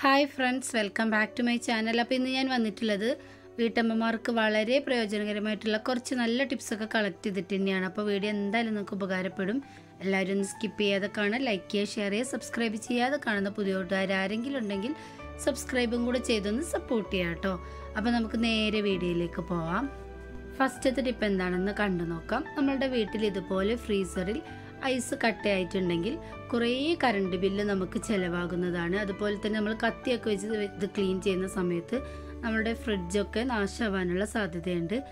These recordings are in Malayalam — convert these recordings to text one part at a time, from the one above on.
Hi friends welcome back to my channel അപ്പോൾ ഇന്ന് ഞാൻ വന്നിട്ടുള്ളത് വീട്ടമ്മമാർക്ക് വളരെ പ്രയോജനകരമായിട്ടുള്ള കുറച്ച് നല്ല ടിപ്സൊക്കെ കളക്ട് ചെയ്തിട്ട് തന്നെയാണ്. അപ്പോൾ വീഡിയോ എന്തായാലും നിങ്ങൾക്ക് ഉപകാരപ്പെടും. എല്ലാവരും ഒന്ന് സ്കിപ്പ് ചെയ്യാതെ കാണുക ലൈക്ക് ചെയ്യുക ഷെയർ ചെയ്യുക സബ്സ്ക്രൈബ് ചെയ്യാതെ കാണുന്ന പുതിയ കൂട്ടുകാർ ആരെങ്കിലും ഉണ്ടെങ്കിൽ സബ്സ്ക്രൈബും കൂടെ ചെയ്തൊന്ന് സപ്പോർട്ട് ചെയ്യാം കേട്ടോ. അപ്പോൾ നമുക്ക് നേരെ വീഡിയോയിലേക്ക് പോവാം. ഫസ്റ്റത്തെ ടിപ്പ് എന്താണെന്ന് കണ്ടു നോക്കാം. നമ്മളുടെ വീട്ടിൽ ഇതുപോലെ ഫ്രീസറിൽ ഐസ് കട്ടയായിട്ടുണ്ടെങ്കിൽ കുറേ കറണ്ട് ബില്ല് നമുക്ക് ചിലവാകുന്നതാണ്. അതുപോലെ തന്നെ നമ്മൾ കത്തിയൊക്കെ വെച്ച് ഇത് ക്ലീൻ ചെയ്യുന്ന സമയത്ത് നമ്മളുടെ ഫ്രിഡ്ജൊക്കെ നാശമാവാനുള്ള സാധ്യതയുണ്ട്.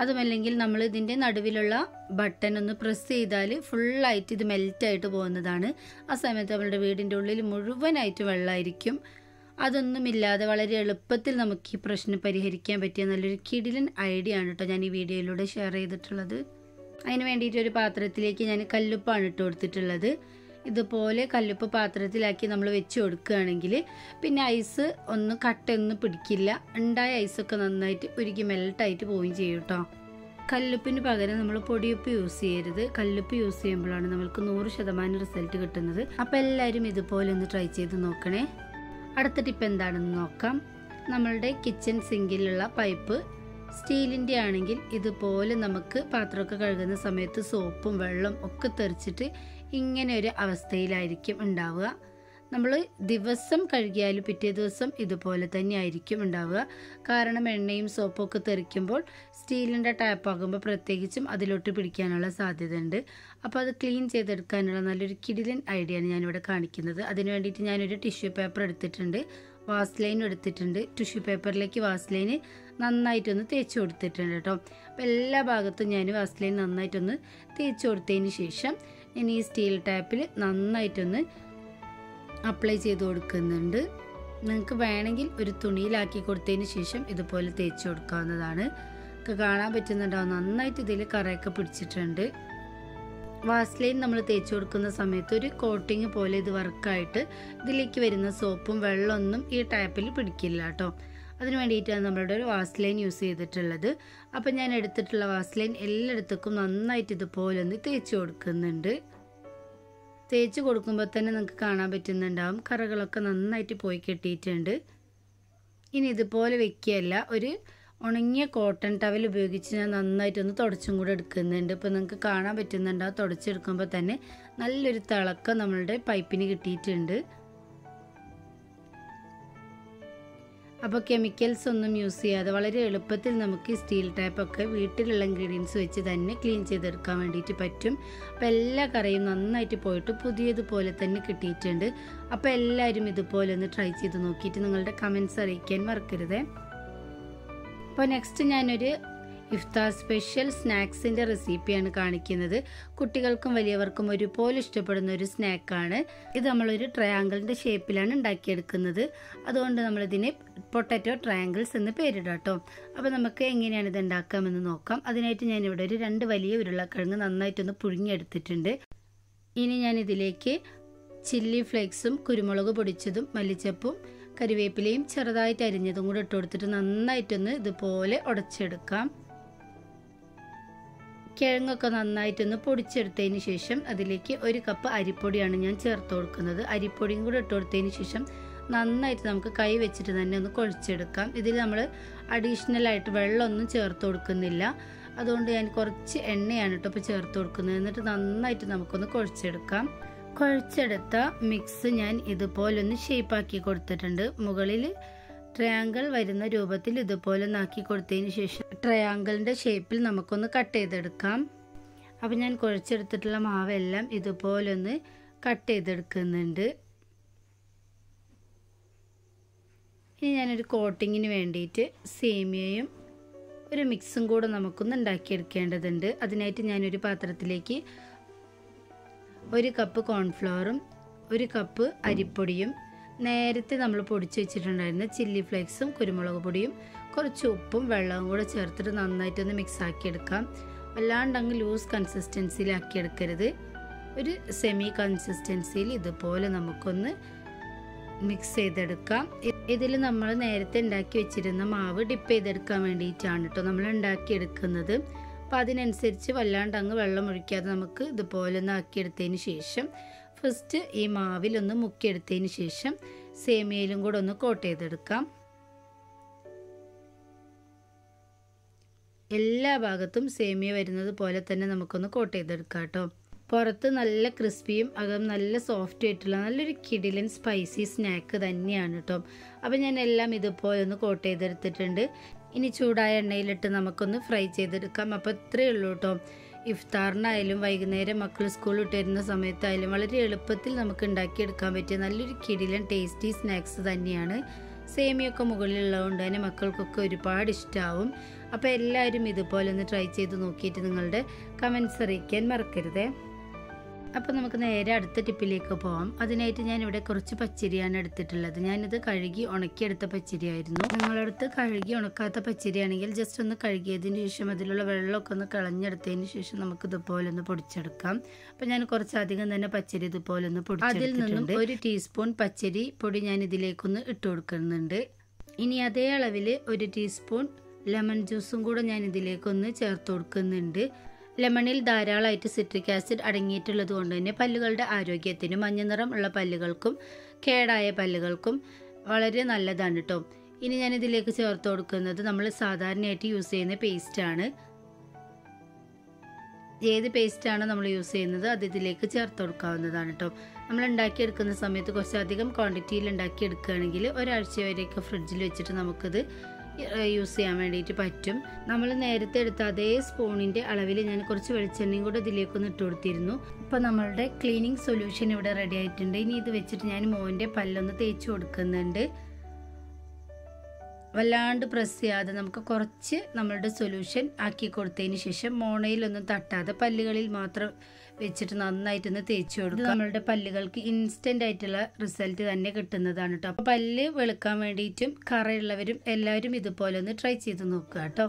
അതുമല്ലെങ്കിൽ നമ്മൾ ഇതിന്റെ നടുവിലുള്ള ബട്ടൺ ഒന്ന് പ്രസ് ചെയ്താൽ ഫുള്ളായിട്ട് ഇത് മെൽറ്റായിട്ട് പോകുന്നതാണ്. ആ സമയത്ത് നമ്മളുടെ വീടിന്റെ ഉള്ളിൽ മുഴുവനായിട്ട് വെള്ളമായിരിക്കും. അതൊന്നുമില്ലാതെ വളരെ എളുപ്പത്തിൽ നമുക്ക് ഈ പ്രശ്നം പരിഹരിക്കാൻ പറ്റിയ നല്ലൊരു കിടിലൻ ഐഡിയ ആണ് കേട്ടോ ഞാൻ ഈ വീഡിയോയിലൂടെ ഷെയർ ചെയ്തിട്ടുള്ളത്. അതിന് വേണ്ടിയിട്ട് ഒരു പാത്രത്തിലേക്ക് ഞാൻ കല്ലുപ്പാണ് ഇട്ട് കൊടുത്തിട്ടുള്ളത്. ഇതുപോലെ കല്ലുപ്പ് പാത്രത്തിലാക്കി നമ്മൾ വെച്ച് കൊടുക്കുകയാണെങ്കിൽ പിന്നെ ഐസ് ഒന്നും കട്ടയൊന്നും പിടിക്കില്ല. ഉണ്ടായ ഐസൊക്കെ നന്നായിട്ട് ഉരുക്കി മെൽട്ടായിട്ട് പോവുകയും ചെയ്യും കേട്ടോ. കല്ലുപ്പിന് പകരം നമ്മൾ പൊടിയുപ്പ് യൂസ് ചെയ്യരുത്. കല്ലുപ്പ് യൂസ് ചെയ്യുമ്പോഴാണ് നമ്മൾക്ക് നൂറ് ശതമാനം റിസൾട്ട് കിട്ടുന്നത്. അപ്പോൾ എല്ലാവരും ഇതുപോലെ ഒന്ന് ട്രൈ ചെയ്ത് നോക്കണേ. അടുത്ത ടിപ്പ് എന്താണെന്ന് നോക്കാം. നമ്മളുടെ കിച്ചൺ സിങ്കിലുള്ള പൈപ്പ് സ്റ്റീലിന്റെ ആണെങ്കിൽ ഇതുപോലെ നമുക്ക് പാത്രമൊക്കെ കഴുകുന്ന സമയത്ത് സോപ്പും വെള്ളം ഒക്കെ തെറിച്ചിട്ട് ഇങ്ങനെ ഒരു അവസ്ഥയിലായിരിക്കും ഉണ്ടാവുക. നമ്മൾ ദിവസം കഴുകിയാലും പിറ്റേ ദിവസം ഇതുപോലെ തന്നെ ആയിരിക്കും ഉണ്ടാവുക. കാരണം എണ്ണയും സോപ്പും ഒക്കെ തെറിക്കുമ്പോൾ സ്റ്റീലിന്റെ ടാപ്പ് ആകുമ്പോൾ പ്രത്യേകിച്ചും അതിലോട്ട് പിടിക്കാനുള്ള സാധ്യതയുണ്ട്. അപ്പോൾ അത് ക്ലീൻ ചെയ്തെടുക്കാനുള്ള നല്ലൊരു കിടിലൻ ഐഡിയ ആണ് ഞാനിവിടെ കാണിക്കുന്നത്. അതിന് വേണ്ടിയിട്ട് ഞാനൊരു ടിഷ്യൂ പേപ്പർ എടുത്തിട്ടുണ്ട്. വാസ്ലൈനും എടുത്തിട്ടുണ്ട്. ടിഷ്യൂ പേപ്പറിലേക്ക് വാസ്ലൈന് നന്നായിട്ടൊന്ന് തേച്ച് കൊടുത്തിട്ടുണ്ട് കേട്ടോ. അപ്പോൾ എല്ലാ ഭാഗത്തും ഞാൻ വാസ്ലൈൻ നന്നായിട്ടൊന്ന് തേച്ച് കൊടുത്തതിന് ശേഷം ഞാൻ ഈ സ്റ്റീൽ ടാപ്പിൽ നന്നായിട്ടൊന്ന് അപ്ലൈ ചെയ്ത് കൊടുക്കുന്നുണ്ട്. നിങ്ങൾക്ക് വേണമെങ്കിൽ ഒരു തുണിയിലാക്കി കൊടുത്തതിന് ശേഷം ഇതുപോലെ തേച്ച് കൊടുക്കാവുന്നതാണ്. കാണാൻ പറ്റുന്നുണ്ടാവും നന്നായിട്ട് ഇതിൽ കറയൊക്കെ പിടിച്ചിട്ടുണ്ട്. വാസ്ലൈൻ നമ്മൾ തേച്ച് കൊടുക്കുന്ന സമയത്ത് ഒരു കോട്ടിങ് പോലെ ഇത് വർക്കായിട്ട് ഇതിലേക്ക് വരുന്ന സോപ്പും വെള്ളമൊന്നും ഈ ടാപ്പിൽ പിടിക്കില്ല കേട്ടോ. അതിന് വേണ്ടിയിട്ടാണ് നമ്മളുടെ ഒരു വാസ്ലൈൻ യൂസ് ചെയ്തിട്ടുള്ളത്. അപ്പം ഞാൻ എടുത്തിട്ടുള്ള വാസ്ലൈൻ എല്ലായിടത്തേക്കും നന്നായിട്ട് ഇതുപോലെ ഒന്ന് തേച്ച് കൊടുക്കുന്നുണ്ട്. തേച്ച് കൊടുക്കുമ്പോൾ തന്നെ നിങ്ങൾക്ക് കാണാൻ പറ്റുന്നുണ്ടാവും. കറകളൊക്കെ നന്നായിട്ട് പോയി കെട്ടിയിട്ടുണ്ട്. ഇനി ഇതുപോലെ വെക്കുകയല്ല. ഒരു ഉണങ്ങിയ കോട്ടൺ ടവൽ ഉപയോഗിച്ച് ഞാൻ നന്നായിട്ടൊന്ന് തുടച്ചും കൂടെ എടുക്കുന്നുണ്ട്. ഇപ്പോൾ നിങ്ങൾക്ക് കാണാൻ പറ്റുന്നുണ്ട് ആ തുടച്ചെടുക്കുമ്പോൾ തന്നെ നല്ലൊരു തിളക്കം നമ്മളുടെ പൈപ്പിന് കിട്ടിയിട്ടുണ്ട്. അപ്പോൾ കെമിക്കൽസ് ഒന്നും യൂസ് ചെയ്യാതെ വളരെ എളുപ്പത്തിൽ നമുക്ക് സ്റ്റീൽ ടാപ്പൊക്കെ വീട്ടിലുള്ള ഇൻഗ്രീഡിയൻസ് വെച്ച് തന്നെ ക്ലീൻ ചെയ്തെടുക്കാൻ വേണ്ടിയിട്ട് പറ്റും. അപ്പോൾ എല്ലാ കറിയും നന്നായിട്ട് പോയിട്ട് പുതിയതുപോലെ തന്നെ കിട്ടിയിട്ടുണ്ട്. അപ്പോൾ എല്ലാവരും ഇതുപോലെ ഒന്ന് ട്രൈ ചെയ്ത് നോക്കിയിട്ട് നിങ്ങളുടെ കമൻസ് അറിയിക്കാൻ മറക്കരുതേ. അപ്പോൾ നെക്സ്റ്റ് ഞാനൊരു ഇഫ്താർ സ്പെഷ്യൽ സ്നാക്സിന്റെ റെസിപ്പിയാണ് കാണിക്കുന്നത്. കുട്ടികൾക്കും വലിയവർക്കും ഒരുപോലെ ഇഷ്ടപ്പെടുന്ന ഒരു സ്നാക്കാണ് ഇത് നമ്മളൊരു ട്രയാങ്കിളിന്റെ ഷേപ്പിലാണ് ഉണ്ടാക്കിയെടുക്കുന്നത്. അതുകൊണ്ട് നമ്മളിതിനെ പൊട്ടറ്റോ ട്രയാങ്കിൾസ് എന്ന് പേരിടാം കേട്ടോ. അപ്പോൾ നമുക്ക് എങ്ങനെയാണ് ഇത് ഉണ്ടാക്കാമെന്ന് നോക്കാം. അതിനായിട്ട് ഞാനിവിടെ ഒരു രണ്ട് വലിയ ഉരുളക്കിഴങ്ങ് നന്നായിട്ടൊന്ന് പുഴുങ്ങിയെടുത്തിട്ടുണ്ട്. ഇനി ഞാനിതിലേക്ക് ചില്ലി ഫ്ലേക്സും കുരുമുളക് പൊടിച്ചതും മല്ലിച്ചപ്പും കരിവേപ്പിലയും ചെറുതായിട്ട് അരിഞ്ഞതും കൂടെ ഇട്ട് കൊടുത്തിട്ട് നന്നായിട്ടൊന്ന് ഇതുപോലെ ഉടച്ചെടുക്കാം. കിഴങ്ങൊക്കെ നന്നായിട്ടൊന്ന് പൊടിച്ചെടുത്തതിന് ശേഷം അതിലേക്ക് ഒരു കപ്പ് അരിപ്പൊടിയാണ് ഞാൻ ചേർത്ത് കൊടുക്കുന്നത്. അരിപ്പൊടിയും കൂടെ ഇട്ട് കൊടുത്തതിന് ശേഷം നന്നായിട്ട് നമുക്ക് കൈ വെച്ചിട്ട് തന്നെ ഒന്ന് കുഴച്ചെടുക്കാം. ഇതിൽ നമ്മൾ അഡീഷണൽ ആയിട്ട് വെള്ളമൊന്നും ചേർത്ത് കൊടുക്കുന്നില്ല. അതുകൊണ്ട് ഞാൻ കുറച്ച് എണ്ണയാണ് കേട്ടോ ഇപ്പോൾ ചേർത്ത് കൊടുക്കുന്നത്. എന്നിട്ട് നന്നായിട്ട് നമുക്കൊന്ന് കുഴച്ചെടുക്കാം. കുഴച്ചെടുത്ത മിക്സ് ഞാൻ ഇതുപോലൊന്ന് ഷേപ്പാക്കി കൊടുത്തിട്ടുണ്ട്. മുകളിൽ ട്രയാങ്കിൾ വരുന്ന രൂപത്തിൽ ഇതുപോലൊന്നാക്കി കൊടുത്തതിന് ശേഷം ട്രയാങ്കിളിന്റെ ഷേപ്പിൽ നമുക്കൊന്ന് കട്ട് ചെയ്തെടുക്കാം. അപ്പം ഞാൻ കുഴച്ചെടുത്തിട്ടുള്ള മാവെല്ലാം ഇതുപോലൊന്ന് കട്ട് ചെയ്തെടുക്കുന്നുണ്ട്. ഇനി ഞാനൊരു കോട്ടിങ്ങിന് വേണ്ടിയിട്ട് സേമിയയും ഒരു മിക്സും കൂടെ നമുക്കൊന്ന് ഉണ്ടാക്കിയെടുക്കേണ്ടതുണ്ട്. അതിനായിട്ട് ഞാനൊരു പാത്രത്തിലേക്ക് ഒരു കപ്പ് കോൺഫ്ലവറും ഒരു കപ്പ് അരിപ്പൊടിയും നേരത്തെ നമ്മൾ പൊടിച്ച് വെച്ചിട്ടുണ്ടായിരുന്ന ചില്ലി ഫ്ലേക്സും കുരുമുളക് പൊടിയും കുറച്ച് ഉപ്പും വെള്ളവും കൂടെ ചേർത്തിട്ട് നന്നായിട്ടൊന്ന് മിക്സ് ആക്കി എടുക്കാം വല്ലാണ്ടങ്ങ് ലൂസ് കൺസിസ്റ്റൻസിയിലാക്കിയെടുക്കരുത് ഒരു സെമി കൺസിസ്റ്റൻസിയിൽ ഇതുപോലെ നമുക്കൊന്ന് മിക്സ് ചെയ്തെടുക്കാം. ഇതിൽ നമ്മൾ നേരത്തെ ഉണ്ടാക്കി വെച്ചിരുന്ന മാവ് ഡിപ്പ് ചെയ്തെടുക്കാൻ വേണ്ടിയിട്ടാണ് കേട്ടോ നമ്മൾ ഉണ്ടാക്കിയെടുക്കുന്നത്. അപ്പം അതിനനുസരിച്ച് വല്ലാണ്ട് അങ്ങ് വെള്ളം ഒഴിക്കാതെ നമുക്ക് ഇതുപോലെ ഒന്ന് ആക്കിയെടുത്തതിന് ശേഷം ഫസ്റ്റ് ഈ മാവിലൊന്ന് മുക്കിയെടുത്തതിന് ശേഷം സേമിയയിലും കൂടെ ഒന്ന് കോട്ട് ചെയ്തെടുക്കാം. എല്ലാ ഭാഗത്തും സേമിയ വരുന്നത് പോലെ തന്നെ നമുക്കൊന്ന് കോട്ട് ചെയ്തെടുക്കാം കേട്ടോ. പുറത്ത് നല്ല ക്രിസ്പിയും അകം നല്ല സോഫ്റ്റ് ആയിട്ടുള്ള നല്ലൊരു കിടിലൻ സ്പൈസി സ്നാക്ക് തന്നെയാണ് കേട്ടോ. അപ്പം ഞാൻ എല്ലാം ഇതുപോലെ ഒന്ന് കോട്ട് ചെയ്തെടുത്തിട്ടുണ്ട്. ഇനി ചൂടായ എണ്ണയിലിട്ട് നമുക്കൊന്ന് ഫ്രൈ ചെയ്തെടുക്കാം. അപ്പോൾ ഇത്രയേ ഉള്ളൂ കേട്ടോ. ഇഫ്താറിനായാലും വൈകുന്നേരം മക്കൾ സ്കൂൾ വിട്ട് വരുന്ന സമയത്തായാലും വളരെ എളുപ്പത്തിൽ നമുക്ക് ഉണ്ടാക്കിയെടുക്കാൻ പറ്റിയ നല്ലൊരു കിടിലൻ ടേസ്റ്റി സ്നാക്സ് തന്നെയാണ്. സേമിയൊക്കെ മുകളിലുള്ളതുകൊണ്ട് തന്നെ മക്കൾക്കൊക്കെ ഒരുപാട് ഇഷ്ടമാവും അപ്പോൾ എല്ലാവരും ഇതുപോലെ ഒന്ന് ട്രൈ ചെയ്ത് നോക്കിയിട്ട് നിങ്ങളുടെ കമൻസ് അറിയിക്കാൻ മറക്കരുതേ. അപ്പോൾ നമുക്ക് നേരെ അടുത്ത ടിപ്പിലേക്ക് പോവാം. അതിനായിട്ട് ഞാൻ ഇവിടെ കുറച്ച് പച്ചരിയാണ് എടുത്തിട്ടുള്ളത്. ഞാനിത് കഴുകി ഉണക്കിയെടുത്ത പച്ചരിയായിരുന്നു. നിങ്ങളടുത്ത് കഴുകി ഉണക്കാത്ത പച്ചരിയാണെങ്കിൽ ജസ്റ്റ് ഒന്ന് കഴുകിയതിന് ശേഷം അതിലുള്ള വെള്ളമൊക്കെ ഒന്ന് കളഞ്ഞെടുത്തതിന് ശേഷം നമുക്ക് ഇതുപോലെ ഒന്ന് പൊടിച്ചെടുക്കാം. അപ്പോൾ ഞാൻ കുറച്ചധികം തന്നെ പച്ചരി ഇതുപോലെ ഒന്ന് പൊടി അതിൽ നിന്നും ഒരു ടീസ്പൂൺ പച്ചരി പൊടി ഞാൻ ഇതിലേക്കൊന്ന് ഇട്ട് കൊടുക്കുന്നുണ്ട്. ഇനി അതേ അളവിൽ ഒരു ടീസ്പൂൺ ലെമൺ ജ്യൂസും കൂടെ ഞാൻ ഇതിലേക്കൊന്ന് ചേർത്ത് കൊടുക്കുന്നുണ്ട്. ലെമണിൽ ധാരാളമായിട്ട് സിട്രിക് ആസിഡ് അടങ്ങിയിട്ടുള്ളത് കൊണ്ട് തന്നെ പല്ലുകളുടെ ആരോഗ്യത്തിനും മഞ്ഞ നിറം ഉള്ള പല്ലുകൾക്കും കേടായ പല്ലുകൾക്കും വളരെ നല്ലതാണ് കേട്ടോ ഇനി ഞാൻ ഇതിലേക്ക് ചേർത്ത് കൊടുക്കുന്നത് നമ്മൾ സാധാരണയായിട്ട് യൂസ് ചെയ്യുന്ന പേസ്റ്റാണ് ഏത് പേസ്റ്റാണ് നമ്മൾ യൂസ് ചെയ്യുന്നത് അത് ഇതിലേക്ക് ചേർത്ത് കൊടുക്കാവുന്നതാണ് കേട്ടോ നമ്മൾ ഉണ്ടാക്കിയെടുക്കുന്ന സമയത്ത് കുറച്ചധികം ക്വാണ്ടിറ്റിയിൽ ഉണ്ടാക്കിയെടുക്കുകയാണെങ്കിൽ ഒരാഴ്ച വരെയൊക്കെ ഫ്രിഡ്ജിൽ വെച്ചിട്ട് നമുക്കിത് യൂസ് ചെയ്യാൻ വേണ്ടിയിട്ട് പറ്റും. നമ്മൾ നേരത്തെ എടുത്ത അതേ സ്പൂണിന്റെ അളവിൽ ഞാൻ കുറച്ച് വെളിച്ചെണ്ണയും കൂടെ ഇതിലേക്കൊന്ന് ഇട്ട് കൊടുത്തിരുന്നു. ഇപ്പോൾ നമ്മളുടെ ക്ലീനിങ് സൊല്യൂഷൻ ഇവിടെ റെഡി ആയിട്ടുണ്ട്. ഇനി ഇത് വെച്ചിട്ട് ഞാൻ മോന്റെ പല്ലൊന്ന് തേച്ച് കൊടുക്കുന്നുണ്ട്. വല്ലാണ്ട് പ്രസ് ചെയ്യാതെ നമുക്ക് കുറച്ച് നമ്മളുടെ സൊല്യൂഷൻ ആക്കി കൊടുത്തതിന് ശേഷം മോണയിലൊന്നും തട്ടാതെ പല്ലുകളിൽ മാത്രം വെച്ചിട്ട് നന്നായിട്ടൊന്ന് തേച്ച് കൊടുക്കുക. നമ്മളുടെ പല്ലുകൾക്ക് ഇൻസ്റ്റന്റ് ആയിട്ടുള്ള റിസൾട്ട് തന്നെ കിട്ടുന്നതാണ് കേട്ടോ അപ്പോൾ പല്ല് വെളുക്കാൻ വേണ്ടിയിട്ടും കറയുള്ളവരും എല്ലാവരും ഇതുപോലെ ഒന്ന് ട്രൈ ചെയ്ത് നോക്കുക കേട്ടോ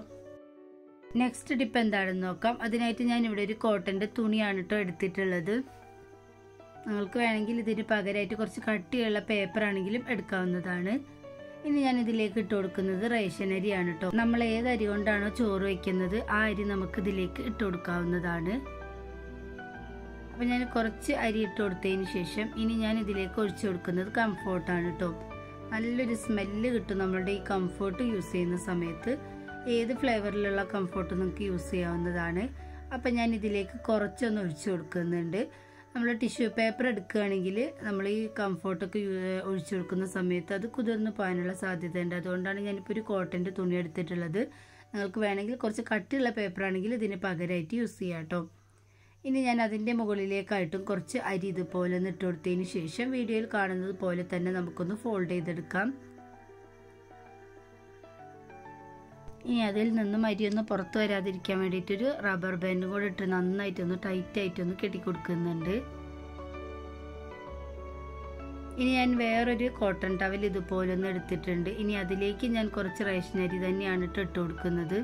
നെക്സ്റ്റ് ടിപ്പ് എന്താണെന്ന് നോക്കാം. അതിനായിട്ട് ഞാൻ ഇവിടെ ഒരു കോട്ടന്റെ തുണിയാണ് കേട്ടോ എടുത്തിട്ടുള്ളത്. നിങ്ങൾക്ക് വേണമെങ്കിൽ ഇതിന് പകരമായിട്ട് കുറച്ച് കട്ടിയുള്ള പേപ്പർ ആണെങ്കിലും എടുക്കാവുന്നതാണ്. ഇനി ഞാൻ ഇതിലേക്ക് ഇട്ട് കൊടുക്കുന്നത് റേഷൻ അരിയാണ് കേട്ടോ നമ്മൾ ഏത് അരി കൊണ്ടാണോ ചോറ് വയ്ക്കുന്നത് ആ അരി നമുക്ക് ഇതിലേക്ക് ഇട്ട് കൊടുക്കാവുന്നതാണ്. അപ്പം ഞാൻ കുറച്ച് അരി ഇട്ട് കൊടുത്തതിന് ശേഷം ഇനി ഞാൻ ഇതിലേക്ക് ഒഴിച്ചു കൊടുക്കുന്നത് കംഫോർട്ടാണ് കേട്ടോ നല്ലൊരു സ്മെല്ല് കിട്ടും നമ്മളുടെ ഈ കംഫോർട്ട് യൂസ് ചെയ്യുന്ന സമയത്ത്. ഏത് ഫ്ലേവറിലുള്ള കംഫോർട്ട് നമുക്ക് യൂസ് ചെയ്യാവുന്നതാണ്. അപ്പം ഞാൻ ഇതിലേക്ക് കുറച്ചൊന്ന് ഒഴിച്ചു കൊടുക്കുന്നുണ്ട്. നമ്മൾ ടിഷ്യൂ പേപ്പർ എടുക്കുകയാണെങ്കിൽ നമ്മൾ ഈ കംഫോർട്ടൊക്കെ ഒഴിച്ചു കൊടുക്കുന്ന സമയത്ത് അത് കുതിർന്ന് പോകാനുള്ള സാധ്യതയുണ്ട്. അതുകൊണ്ടാണ് ഞാനിപ്പോൾ ഒരു കോട്ടന്റെ തുണി എടുത്തിട്ടുള്ളത്. നിങ്ങൾക്ക് വേണമെങ്കിൽ കുറച്ച് കട്ടിയുള്ള പേപ്പർ ആണെങ്കിൽ ഇതിന് പകരമായിട്ട് യൂസ് ചെയ്യാം കേട്ടോ. ഇനി ഞാൻ അതിന്റെ മുകളിലേക്കായിട്ടും കുറച്ച് അരി ഇതുപോലെ ഒന്ന് ഇട്ട് കൊടുത്തതിന് ശേഷം വീഡിയോയിൽ കാണുന്നത് പോലെ തന്നെ നമുക്കൊന്ന് ഫോൾഡ് ചെയ്തെടുക്കാം. ഇനി അതിൽ നിന്നും അരിയൊന്ന് പുറത്ത് വരാതിരിക്കാൻ വേണ്ടിയിട്ടൊരു റബ്ബർ ബാൻഡ് കൂടെ ഇട്ട് നന്നായിട്ടൊന്ന് ടൈറ്റായിട്ടൊന്ന് കെട്ടിക്കൊടുക്കുന്നുണ്ട്. ഇനി ഞാൻ വേറൊരു കോട്ടൺ ടവൽ ഇതുപോലെ ഒന്ന് എടുത്തിട്ടുണ്ട്. ഇനി അതിലേക്ക് ഞാൻ കുറച്ച് റേഷൻ അരി തന്നെയാണ് ഇട്ട് ഇട്ട് കൊടുക്കുന്നത്.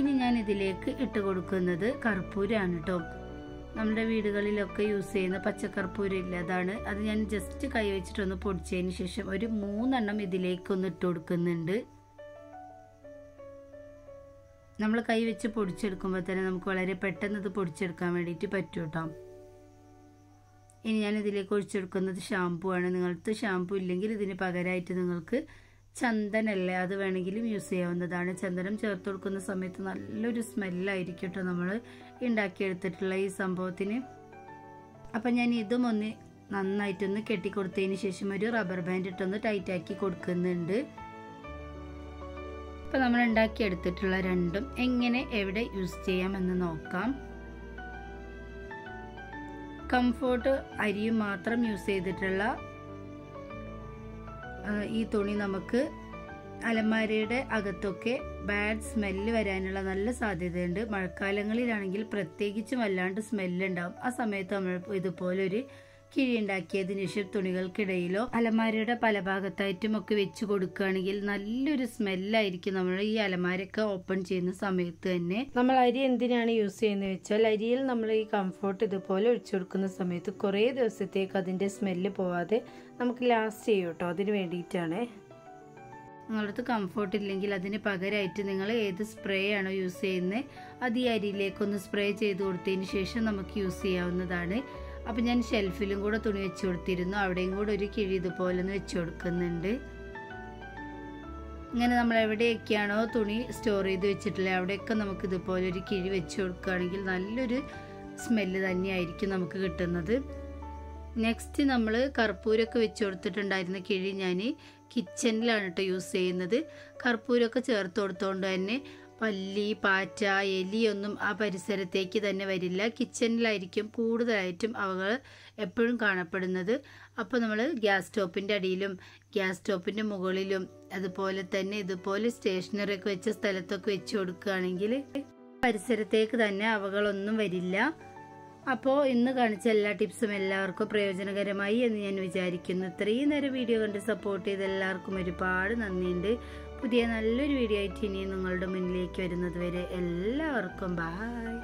ഇനി ഞാൻ ഇതിലേക്ക് ഇട്ട് കൊടുക്കുന്നത് കർപ്പൂരാണ് കേട്ടോ നമ്മുടെ വീടുകളിലൊക്കെ യൂസ് ചെയ്യുന്ന പച്ചക്കർപ്പൂരം ഇല്ല അതാണ് അത് ഞാൻ ജസ്റ്റ് കൈ വെച്ചിട്ടൊന്ന് പൊടിച്ചതിന് ശേഷം ഒരു മൂന്നെണ്ണം ഇതിലേക്കൊന്ന് ഇട്ട് കൊടുക്കുന്നുണ്ട്. നമ്മൾ കൈ വെച്ച് പൊടിച്ചെടുക്കുമ്പോൾ തന്നെ നമുക്ക് വളരെ പെട്ടെന്ന് ഇത് പൊടിച്ചെടുക്കാൻ വേണ്ടിയിട്ട് പറ്റും കേട്ടോ. ഇനി ഞാൻ ഇതിലേക്ക് ഒഴിച്ചെടുക്കുന്നത് ഷാമ്പു ആണ്. നിങ്ങൾക്ക് ഷാമ്പു ഇല്ലെങ്കിൽ ഇതിന് പകരമായിട്ട് നിങ്ങൾക്ക് ചന്ദനല്ലേ അത് വേണമെങ്കിലും യൂസ് ചെയ്യാവുന്നതാണ്. ചന്ദനം ചേർത്ത് കൊടുക്കുന്ന സമയത്ത് നല്ലൊരു സ്മെല്ലായിരിക്കും കേട്ടോ നമ്മൾ ഉണ്ടാക്കിയെടുത്തിട്ടുള്ള ഈ സംഭവത്തിന്. അപ്പം ഞാൻ ഇതും ഒന്ന് നന്നായിട്ടൊന്ന് കെട്ടിക്കൊടുത്തതിന് ശേഷം ഒരു റബ്ബർ ബാൻഡ് ഇട്ടൊന്ന് ടൈറ്റാക്കി കൊടുക്കുന്നുണ്ട്. ഇപ്പം നമ്മൾ ഉണ്ടാക്കിയെടുത്തിട്ടുള്ള രണ്ടും എങ്ങനെ എവിടെ യൂസ് ചെയ്യാമെന്ന് നോക്കാം. കംഫോർട്ട് അരിയും മാത്രം യൂസ് ചെയ്തിട്ടുള്ള ഈ തുണി നമുക്ക് അലമാരയുടെ അകത്തൊക്കെ ബാഡ് സ്മെല്ല് വരാനുള്ള നല്ല സാധ്യതയുണ്ട്. മഴക്കാലങ്ങളിലാണെങ്കിൽ പ്രത്യേകിച്ചും വല്ലാണ്ട് സ്മെല്ല് ഉണ്ടാവും. ആ സമയത്ത് നമ്മൾ ഇതുപോലെ ഒരു കിഴി ശേഷം തുണികൾക്കിടയിലോ അലമാരയുടെ പല ഭാഗത്തായിട്ടും ഒക്കെ വെച്ച് കൊടുക്കുകയാണെങ്കിൽ നല്ലൊരു സ്മെല്ലായിരിക്കും നമ്മൾ ഈ അലമാരയൊക്കെ ഓപ്പൺ ചെയ്യുന്ന സമയത്ത് തന്നെ. നമ്മൾ അരി എന്തിനാണ് യൂസ് ചെയ്യുന്നത് വെച്ചാൽ അരിയിൽ നമ്മൾ ഈ കംഫോർട്ട് ഇതുപോലെ ഒഴിച്ചു കൊടുക്കുന്ന സമയത്ത് കുറേ ദിവസത്തേക്ക് അതിന്റെ സ്മെല്ല് പോവാതെ നമുക്ക് ലാസ്റ്റ് ചെയ്യും കേട്ടോ അതിന് വേണ്ടിയിട്ടാണ്. നിങ്ങളടുത്ത് കംഫോർട്ട് ഇല്ലെങ്കിൽ അതിന് പകരമായിട്ട് നിങ്ങൾ ഏത് സ്പ്രേ ആണോ യൂസ് ചെയ്യുന്നത് അത് ഈ അരിയിലേക്കൊന്ന് സ്പ്രേ ചെയ്ത് കൊടുത്തതിന് ശേഷം നമുക്ക് യൂസ് ചെയ്യാവുന്നതാണ്. അപ്പം ഞാൻ ഷെൽഫിലും കൂടെ തുണി വെച്ച് കൊടുത്തിരുന്നു. അവിടെയും കൂടെ ഒരു കിഴി ഇതുപോലെ ഒന്ന് വെച്ച് കൊടുക്കുന്നുണ്ട്. ഇങ്ങനെ നമ്മൾ എവിടെയൊക്കെയാണോ തുണി സ്റ്റോർ ചെയ്ത് വെച്ചിട്ടില്ല അവിടെയൊക്കെ നമുക്ക് ഇതുപോലെ ഒരു കിഴി വെച്ച് കൊടുക്കുകയാണെങ്കിൽ നല്ലൊരു സ്മെല്ല് തന്നെയായിരിക്കും നമുക്ക് കിട്ടുന്നത്. നെക്സ്റ്റ് നമ്മൾ കർപ്പൂരമൊക്കെ വെച്ച് കൊടുത്തിട്ടുണ്ടായിരുന്ന കിഴി ഞാൻ കിച്ചണിലാണ് കേട്ടോ യൂസ് ചെയ്യുന്നത്. കർപ്പൂരമൊക്കെ ചേർത്ത് കൊടുത്തുകൊണ്ട് തന്നെ പല്ലി പാറ്റ എലിയൊന്നും ആ പരിസരത്തേക്ക് തന്നെ വരില്ല. കിച്ചണിലായിരിക്കും കൂടുതലായിട്ടും അവകൾ എപ്പോഴും കാണപ്പെടുന്നത്. അപ്പോൾ നമ്മൾ ഗ്യാസ് സ്റ്റോപ്പിന്റെ അടിയിലും ഗ്യാസ് സ്റ്റോപ്പിന്റെ മുകളിലും അതുപോലെ തന്നെ ഇതുപോലെ സ്റ്റേഷനറി ഒക്കെ വെച്ച സ്ഥലത്തൊക്കെ വെച്ച് കൊടുക്കുകയാണെങ്കിൽ പരിസരത്തേക്ക് തന്നെ അവകളൊന്നും വരില്ല. അപ്പോൾ ഇന്ന് കാണിച്ച എല്ലാ ടിപ്സും എല്ലാവർക്കും പ്രയോജനകരമായി എന്ന് ഞാൻ വിചാരിക്കുന്നു. ഇത്രയും നേരം വീഡിയോ കണ്ട് സപ്പോർട്ട് ചെയ്ത എല്ലാവർക്കും ഒരുപാട് നന്ദിയുണ്ട്. പുതിയ നല്ലൊരു വീഡിയോ ആയിട്ട് ഇനി നിങ്ങളുടെ മുന്നിലേക്ക് വരുന്നത് വരെ എല്ലാവർക്കും ബായ്